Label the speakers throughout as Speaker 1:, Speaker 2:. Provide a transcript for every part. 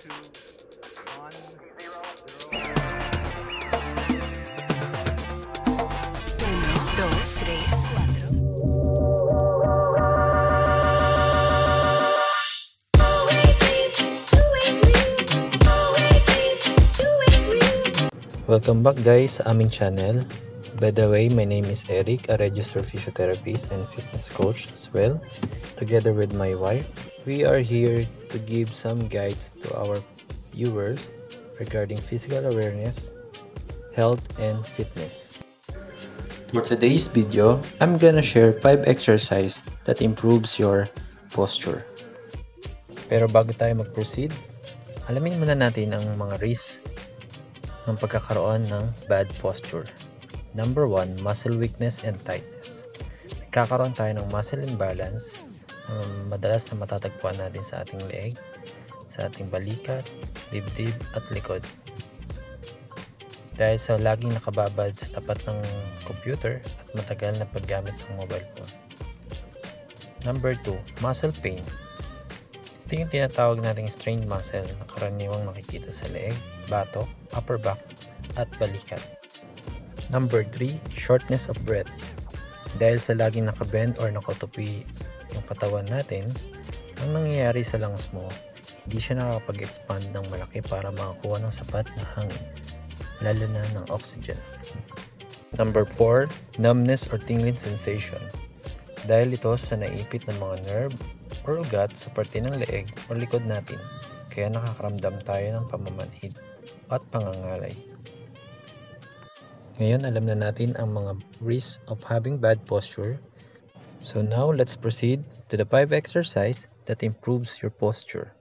Speaker 1: Welcome back guys sa aming channel. By the way, my name is Eric, a registered physiotherapist and fitness coach as well. Together with my wife, we are here to give some guides to our viewers regarding physical awareness, health, and fitness. For today's video, I'm gonna share 5 exercise that improves your posture. Pero bago tayo mag-proceed, alamin muna natin ang mga risks ng pagkakaroon ng bad posture. Number 1, muscle weakness and tightness. Nagkakaroon tayo ng muscle imbalance um, madalas na matatagpuan natin sa ating leeg, sa ating balikat, dibdib at likod. Dahil sa laging nakababad sa tapat ng computer at matagal na paggamit ng mobile phone. Number 2, muscle pain. Ito yung tinatawag nating strained muscle na karaniwang makikita sa leeg, batok, upper back, at balikat. Number 3, shortness of breath. Dahil sa laging nakabend or nakatupi yung katawan natin, ang nangyayari sa lungs mo, hindi siya nakakapag-expand ng malaki para makakuha ng sapat na hangin, lalo na ng oxygen. Number 4, numbness or tingling sensation. Dahil ito sa naipit ng mga nerve or ugat sa parte ng leeg o likod natin, kaya nakakaramdam tayo ng pamamanhid at pangangalay. Ngayon alam na natin ang mga risks of having bad posture. So now let's proceed to the 5 exercise that improves your posture.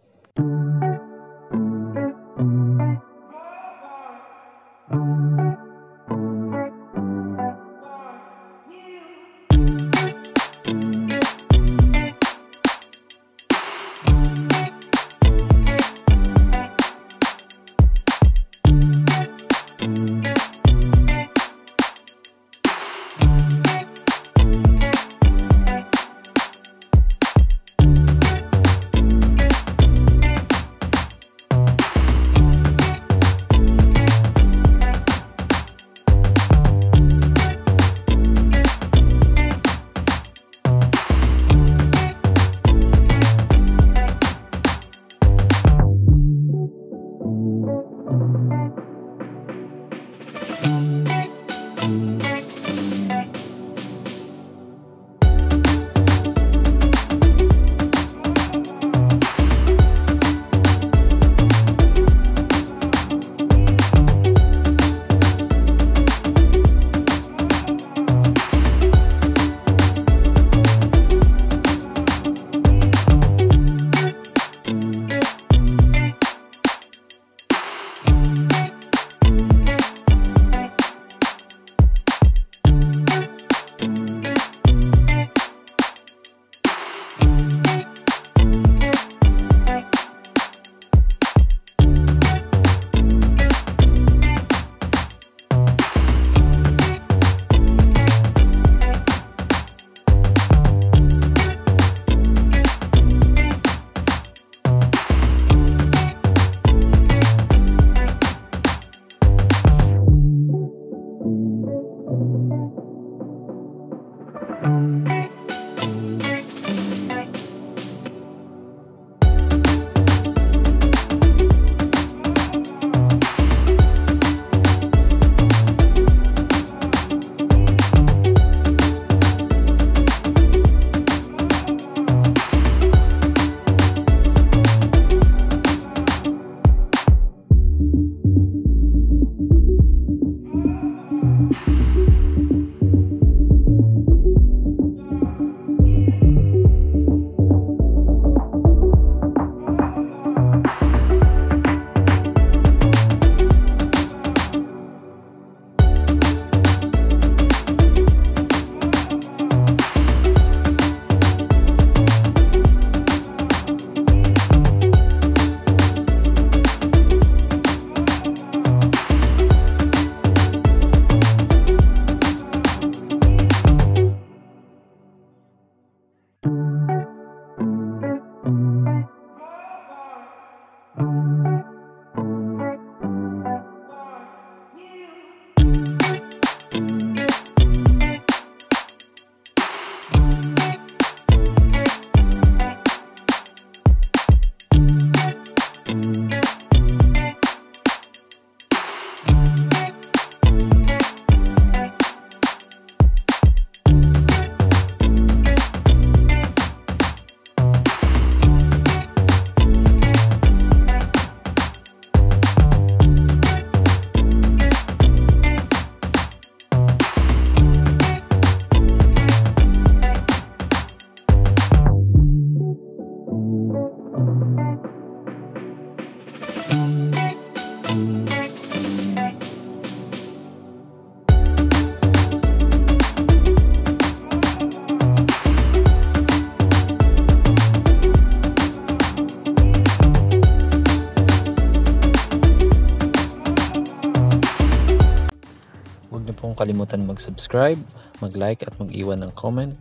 Speaker 1: Kalimutan mag-subscribe, mag-like at mag-iwan ng comment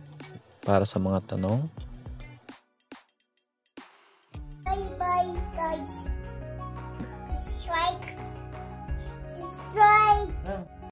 Speaker 1: para sa mga tanong.